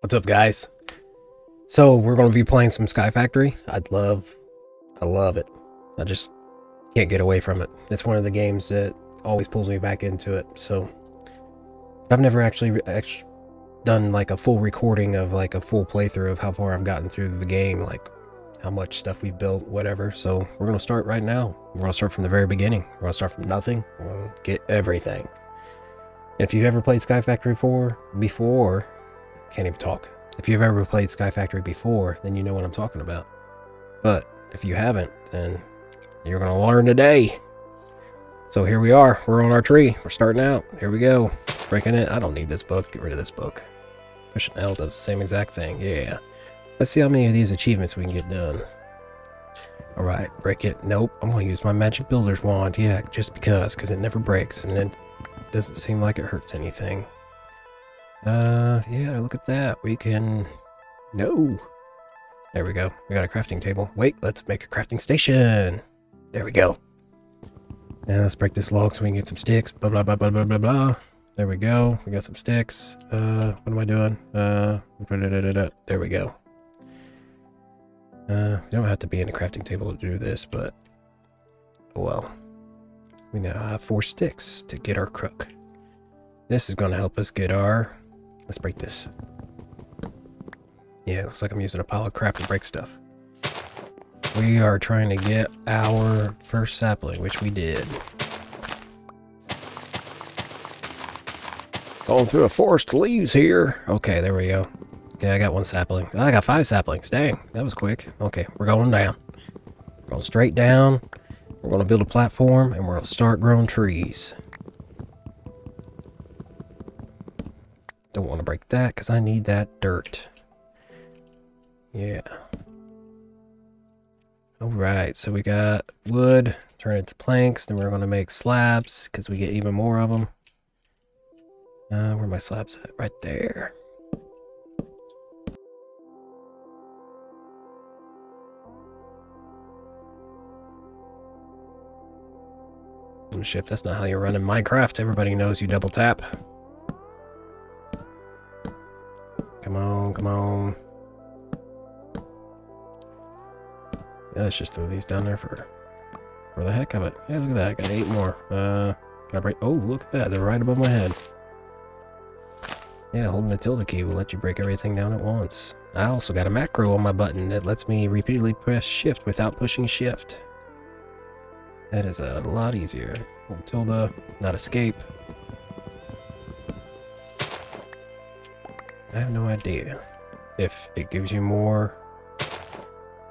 What's up, guys? So we're going to be playing some Sky Factory. I'd love, I love it. I just can't get away from it. It's one of the games that always pulls me back into it. So I've never actually, actually done like a full recording of like a full playthrough of how far I've gotten through the game, like how much stuff we built, whatever. So we're going to start right now. We're going to start from the very beginning. We're going to start from nothing. We're going to get everything. If you've ever played Sky Factory 4 before, can't even talk. If you've ever played Sky Factory before, then you know what I'm talking about. But if you haven't, then you're going to learn today. So here we are. We're on our tree. We're starting out. Here we go. Breaking it. I don't need this book. Get rid of this book. Pushing L does the same exact thing. Yeah. Let's see how many of these achievements we can get done. Alright, break it. Nope, I'm going to use my magic builder's wand. Yeah, just because, because it never breaks, and it doesn't seem like it hurts anything. Uh, yeah, look at that. We can... No! There we go. We got a crafting table. Wait, let's make a crafting station! There we go. Now let's break this log so we can get some sticks. Blah, blah, blah, blah, blah, blah, blah. There we go. We got some sticks. Uh, what am I doing? Uh, there we go. Uh, you don't have to be in a crafting table to do this, but oh well. We now have four sticks to get our crook. This is going to help us get our... Let's break this. Yeah, looks like I'm using a pile of crap to break stuff. We are trying to get our first sapling, which we did. Going through a forest of leaves here. Okay, there we go. Okay, I got one sapling. Oh, I got five saplings. Dang, that was quick. Okay, we're going down. We're going straight down. We're going to build a platform, and we're going to start growing trees. Don't want to break that, because I need that dirt. Yeah. Alright, so we got wood, turn it to planks, then we're going to make slabs, because we get even more of them. Uh, where my slabs at? Right there. shift. That's not how you run in Minecraft. Everybody knows you double tap. Come on, come on. Yeah, let's just throw these down there for for the heck of it. Yeah, look at that. I got eight more. Uh, can I break? Oh, look at that. They're right above my head. Yeah, holding the tilde key will let you break everything down at once. I also got a macro on my button that lets me repeatedly press shift without pushing shift. That is a lot easier. Hold tilde, not escape. I have no idea if it gives you more.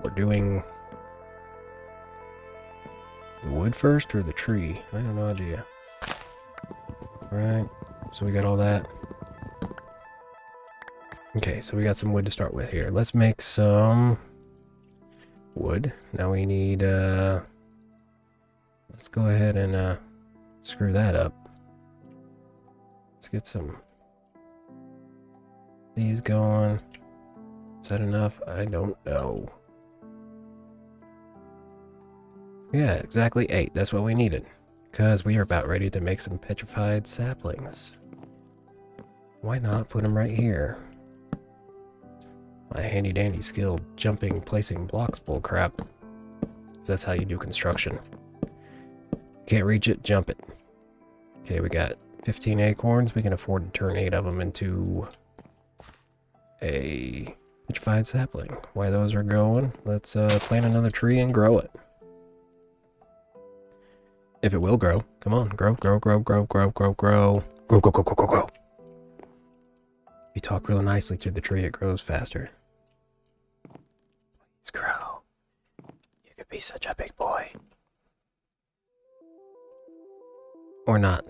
We're doing the wood first or the tree. I have no idea. Right, so we got all that. Okay, so we got some wood to start with here. Let's make some wood. Now we need uh let's go ahead and uh, screw that up. Let's get some these going. Is that enough? I don't know. Yeah, exactly eight. That's what we needed. Because we are about ready to make some petrified saplings. Why not put them right here? My handy dandy skill jumping, placing blocks bullcrap. That's how you do construction. Can't reach it, jump it. Okay, we got 15 acorns. We can afford to turn 8 of them into a petrified sapling. While those are going, let's uh, plant another tree and grow it. If it will grow. Come on, grow, grow, grow, grow, grow, grow, grow. Grow, grow, grow, grow, grow, grow. You talk real nicely to the tree, it grows faster. Let's grow. You could be such a big boy. Or not.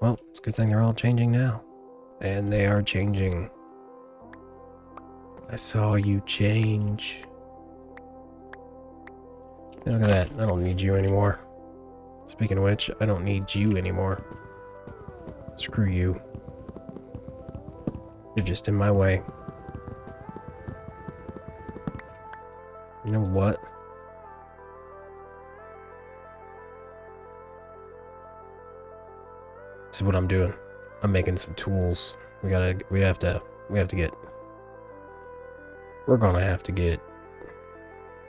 Well, it's a good thing they're all changing now. And they are changing. I saw you change. Look at that. I don't need you anymore. Speaking of which, I don't need you anymore. Screw you. You're just in my way. You know what? This is what I'm doing. I'm making some tools. We gotta, we have to, we have to get we're gonna have to get...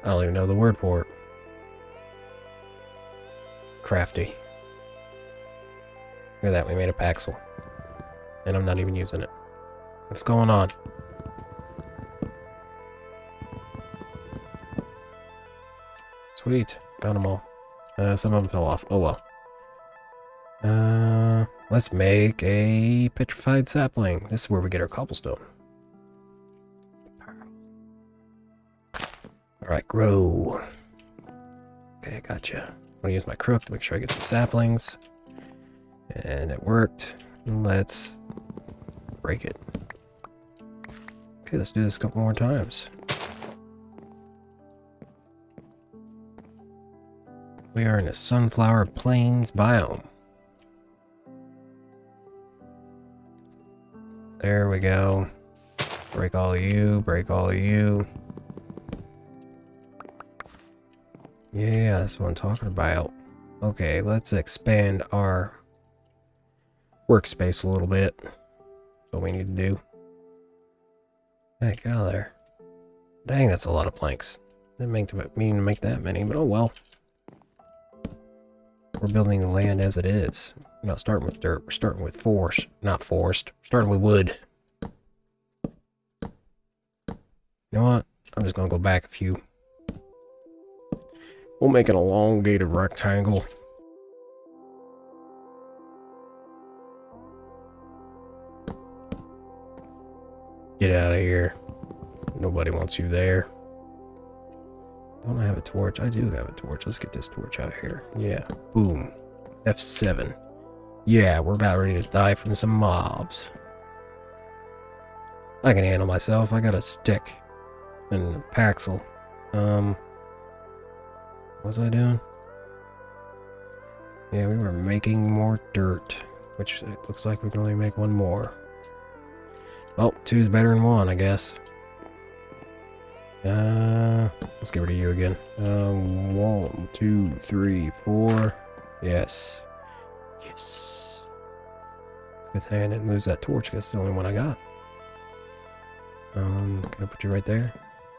I don't even know the word for it. Crafty. Look at that, we made a Paxel. And I'm not even using it. What's going on? Sweet. Found them all. Uh, some of them fell off. Oh well. Uh, let's make a petrified sapling. This is where we get our cobblestone. Alright, grow. Okay, I gotcha. I'm gonna use my crook to make sure I get some saplings. And it worked. Let's break it. Okay, let's do this a couple more times. We are in a sunflower plains biome. There we go. Break all of you, break all of you. Yeah, that's what I'm talking about. Okay, let's expand our workspace a little bit. That's what we need to do. Hey, get out of there. Dang, that's a lot of planks. Didn't make to, mean to make that many, but oh well. We're building the land as it is. We're not starting with dirt. We're starting with forest. Not forest, starting with wood. Know what? I'm just to go back a few. We'll make an elongated rectangle. Get out of here. Nobody wants you there. Don't I have a torch? I do have a torch. Let's get this torch out here. Yeah. Boom. F7. Yeah, we're about ready to die from some mobs. I can handle myself. I got a stick and paxel. Um, what was I doing? Yeah, we were making more dirt, which it looks like we can only make one more. Well, two's better than one, I guess. Uh, let's get rid of you again. Uh, one, two, three, four. Yes. Yes. Good thing it moves that torch it's the only one I got. Um, I put you right there?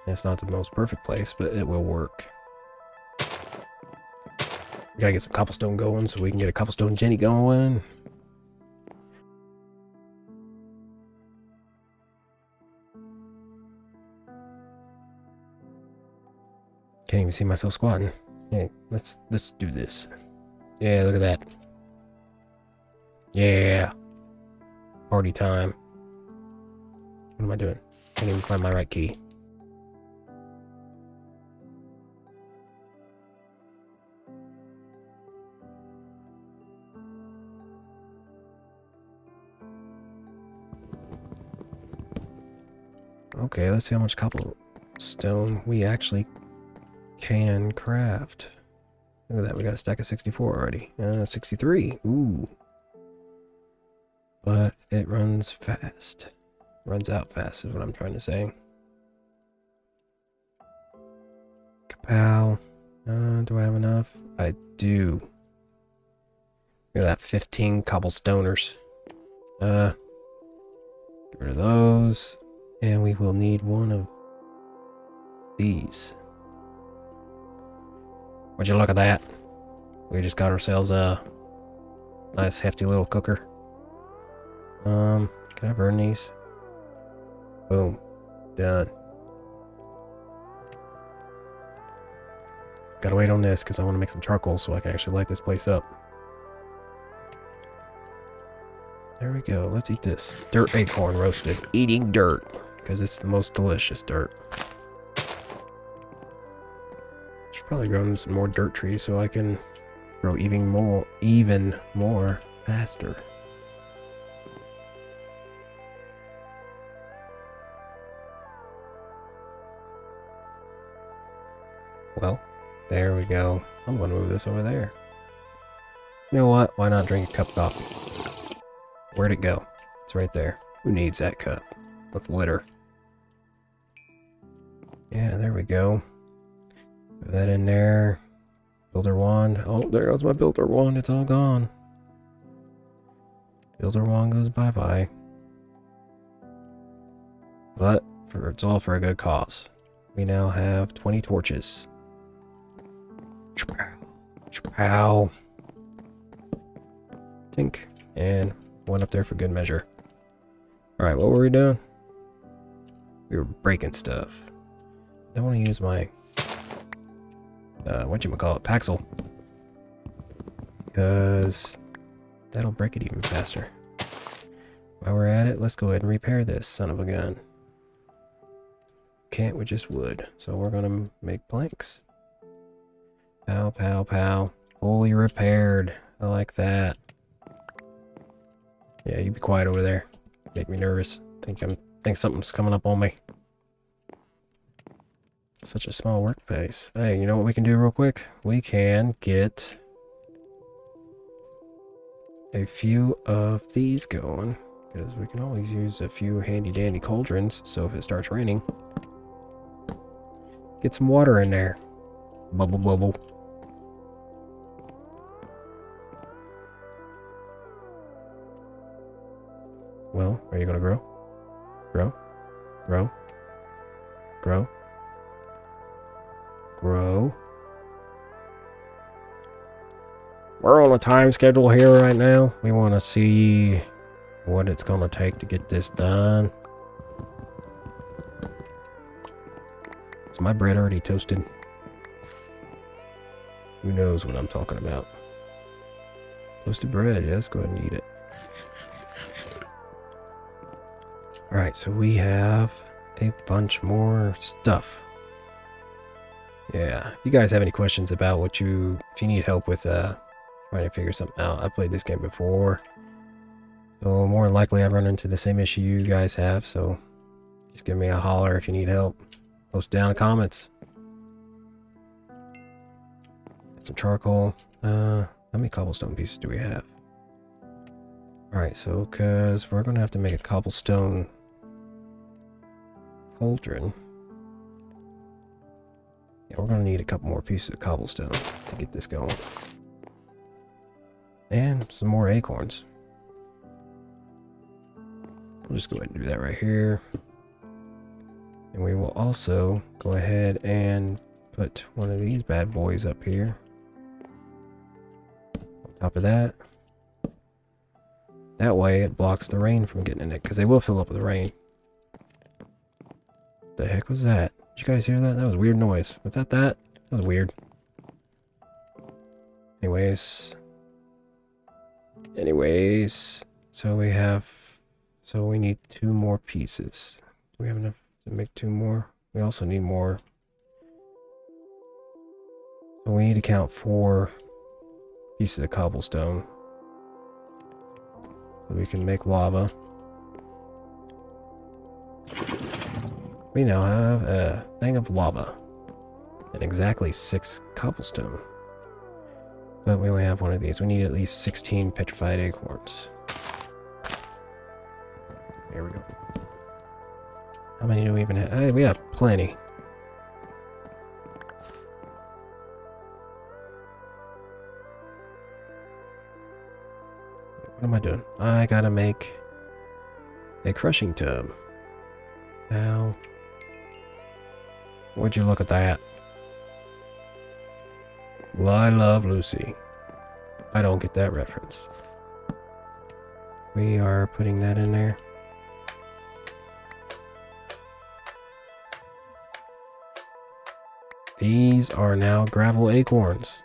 It's not the most perfect place, but it will work. We gotta get some cobblestone going so we can get a cobblestone Jenny going. Can't even see myself squatting. Hey, let's let's do this. Yeah, look at that. Yeah. Party time. What am I doing? Can't even find my right key. Okay, let's see how much cobblestone we actually can craft. Look at that, we got a stack of 64 already. Uh, 63, ooh. But it runs fast. Runs out fast is what I'm trying to say. Kapow. Uh, do I have enough? I do. Look at that, 15 cobblestoners. Uh, get rid of those. And we will need one of these. Would you look at that? We just got ourselves a nice hefty little cooker. Um, can I burn these? Boom. Done. Gotta wait on this because I want to make some charcoal so I can actually light this place up. There we go. Let's eat this. Dirt acorn roasted. Eating dirt because it's the most delicious dirt Should probably grow some more dirt trees so I can grow even more, even more faster. Well, there we go. I'm to move this over there. You know what? Why not drink a cup of coffee? Where'd it go? It's right there. Who needs that cup? With litter. Yeah, there we go. Put that in there. Builder wand. Oh, there goes my builder wand. It's all gone. Builder wand goes bye-bye. But for it's all for a good cause. We now have 20 torches. Chow. Tink. And one up there for good measure. Alright, what were we doing? We were breaking stuff. I want to use my... Uh, what you call it? Paxel. Because... That'll break it even faster. While we're at it, let's go ahead and repair this son of a gun. Can't with just wood. So we're gonna make planks. Pow, pow, pow. Fully repaired. I like that. Yeah, you be quiet over there. Make me nervous. Think I'm think something's coming up on me. Such a small workplace. Hey, you know what we can do real quick? We can get a few of these going. Because we can always use a few handy dandy cauldrons. So if it starts raining, get some water in there. Bubble bubble. Well, are you going to grow? Grow? Grow? Grow? Grow? We're on a time schedule here right now. We want to see what it's going to take to get this done. Is my bread already toasted? Who knows what I'm talking about? Toasted bread. Yeah, let's go ahead and eat it. Alright, so we have a bunch more stuff. Yeah, if you guys have any questions about what you, if you need help with uh, trying to figure something out, I've played this game before. So more than likely I've run into the same issue you guys have, so just give me a holler if you need help. Post down in the comments. Got some charcoal. Uh, how many cobblestone pieces do we have? Alright, so because we're going to have to make a cobblestone cauldron. Yeah, we're going to need a couple more pieces of cobblestone to get this going. And some more acorns. We'll just go ahead and do that right here. And we will also go ahead and put one of these bad boys up here. On top of that. That way it blocks the rain from getting in it, because they will fill up with rain. The heck was that? Did you guys hear that? That was weird noise. Was that that? That was weird. Anyways. Anyways. So we have... So we need two more pieces. Do we have enough to make two more? We also need more. So we need to count four pieces of cobblestone. So we can make lava. We now have a thing of lava. And exactly six cobblestone. But we only have one of these. We need at least 16 petrified acorns. There we go. How many do we even have? Uh, we have plenty. What am I doing? I gotta make a crushing tub. Now, would you look at that? I love Lucy. I don't get that reference. We are putting that in there. These are now gravel acorns.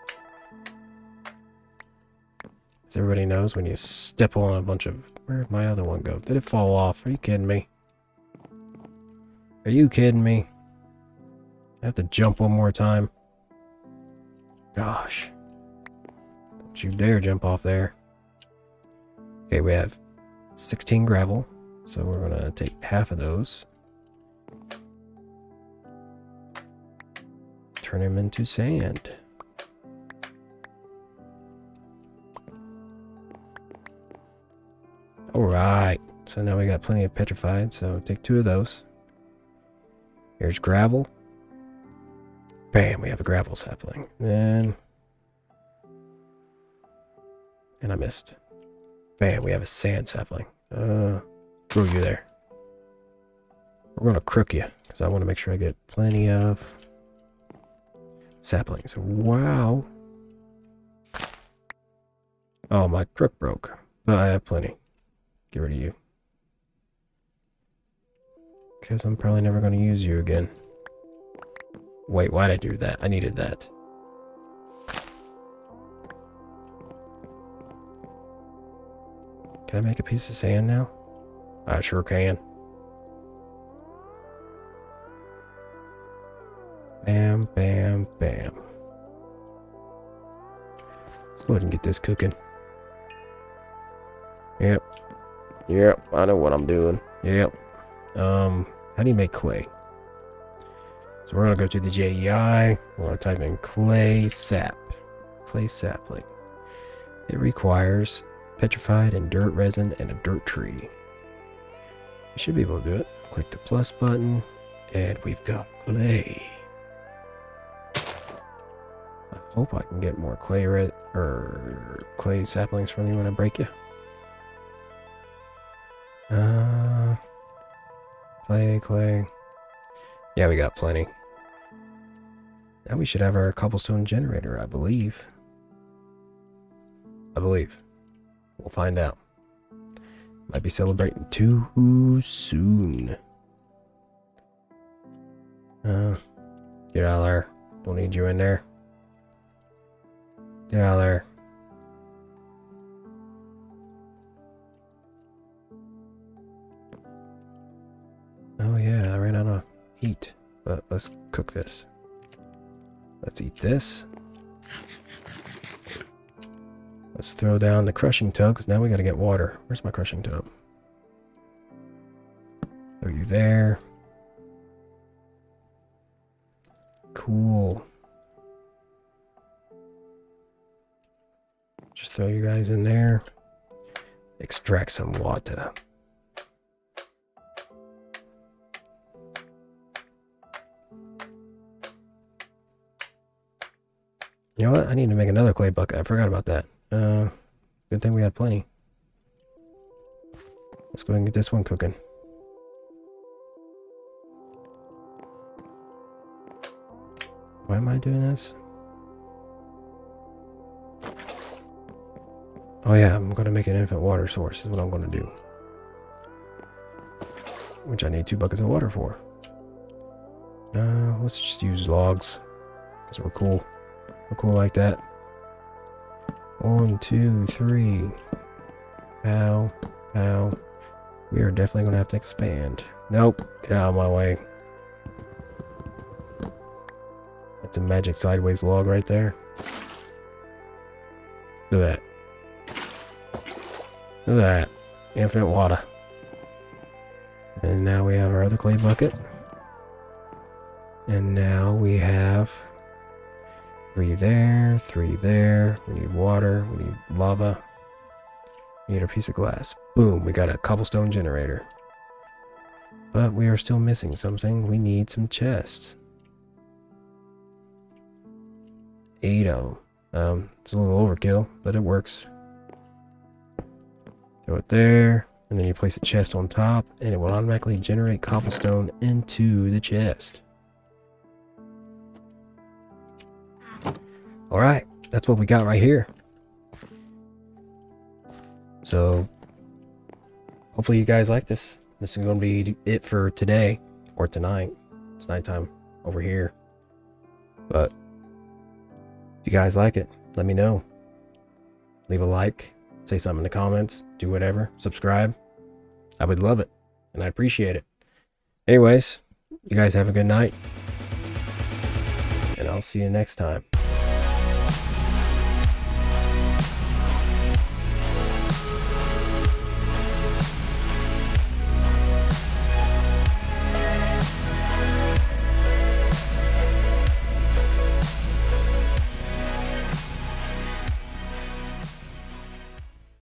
As everybody knows, when you step on a bunch of... Where'd my other one go? Did it fall off? Are you kidding me? Are you kidding me? I have to jump one more time. Gosh. Don't you dare jump off there. Okay, we have 16 gravel. So we're going to take half of those. Turn them into sand. Alright. So now we got plenty of petrified. So take two of those. Here's gravel. Bam, we have a gravel sapling. Then... And I missed. Bam, we have a sand sapling. Uh, screw you there. We're going to crook you because I want to make sure I get plenty of saplings. Wow. Oh, my crook broke. But I have plenty. Get rid of you. Because I'm probably never going to use you again. Wait, why'd I do that? I needed that. Can I make a piece of sand now? I sure can. Bam, bam, bam. Let's go ahead and get this cooking. Yep. Yep, I know what I'm doing. Yep. Um, how do you make clay? So we're going to go to the JEI. We're to type in clay sap. Clay sapling. It requires petrified and dirt resin and a dirt tree. You should be able to do it. Click the plus button and we've got clay. I hope I can get more clay red or clay saplings from you when I break you. Uh, clay, clay. Yeah, we got plenty. Now we should have our cobblestone generator, I believe. I believe. We'll find out. Might be celebrating too soon. Uh, get out of there. Don't need you in there. Get out of there. Oh yeah, I ran out of heat. But let's cook this. Let's eat this. Let's throw down the crushing tub, because now we got to get water. Where's my crushing tub? Throw you there. Cool. Just throw you guys in there. Extract some water. You know what? I need to make another clay bucket. I forgot about that. Uh, good thing we had plenty. Let's go and get this one cooking. Why am I doing this? Oh yeah, I'm going to make an infinite water source is what I'm going to do. Which I need two buckets of water for. Uh, let's just use logs. Because we're cool. Cool like that. One, two, three. Pow. Pow. We are definitely going to have to expand. Nope. Get out of my way. That's a magic sideways log right there. Look at that. Look at that. Infinite water. And now we have our other clay bucket. And now we have Three there, three there. We need water, we need lava. We need a piece of glass. Boom, we got a cobblestone generator. But we are still missing something. We need some chests. Eight of them. Um, it's a little overkill, but it works. Throw it there, and then you place a chest on top, and it will automatically generate cobblestone into the chest. All right, that's what we got right here. So, hopefully you guys like this. This is going to be it for today or tonight. It's nighttime over here. But if you guys like it, let me know. Leave a like, say something in the comments, do whatever, subscribe. I would love it and I appreciate it. Anyways, you guys have a good night. And I'll see you next time.